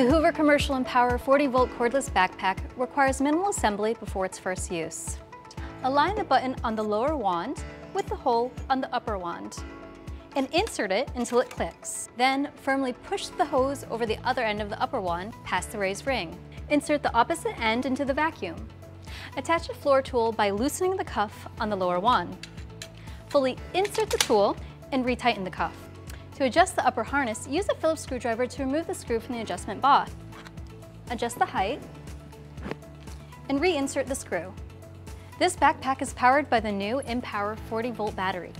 The Hoover Commercial Empower 40 volt cordless backpack requires minimal assembly before its first use. Align the button on the lower wand with the hole on the upper wand and insert it until it clicks. Then firmly push the hose over the other end of the upper wand past the raised ring. Insert the opposite end into the vacuum. Attach a floor tool by loosening the cuff on the lower wand. Fully insert the tool and retighten the cuff. To adjust the upper harness, use a Phillips screwdriver to remove the screw from the adjustment bar. Adjust the height and reinsert the screw. This backpack is powered by the new Empower 40 volt battery.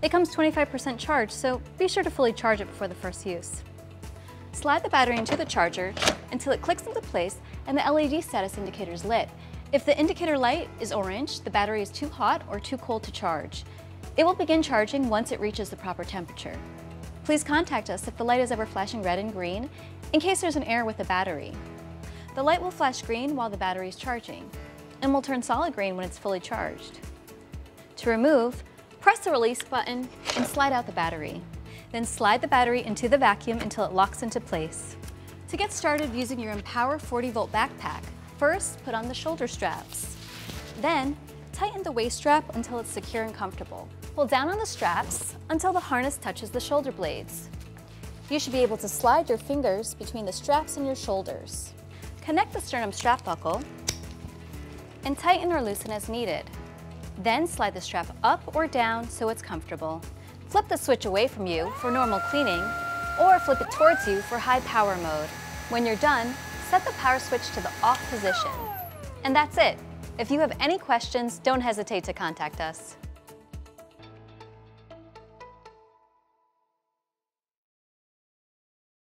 It comes 25% charged, so be sure to fully charge it before the first use. Slide the battery into the charger until it clicks into place and the LED status indicator is lit. If the indicator light is orange, the battery is too hot or too cold to charge. It will begin charging once it reaches the proper temperature. Please contact us if the light is ever flashing red and green, in case there's an error with the battery. The light will flash green while the battery is charging, and will turn solid green when it's fully charged. To remove, press the release button and slide out the battery. Then slide the battery into the vacuum until it locks into place. To get started using your Empower 40 volt backpack, first put on the shoulder straps. Then tighten the waist strap until it's secure and comfortable. Pull down on the straps until the harness touches the shoulder blades. You should be able to slide your fingers between the straps and your shoulders. Connect the sternum strap buckle and tighten or loosen as needed. Then slide the strap up or down so it's comfortable. Flip the switch away from you for normal cleaning or flip it towards you for high power mode. When you're done, set the power switch to the off position. And that's it. If you have any questions, don't hesitate to contact us.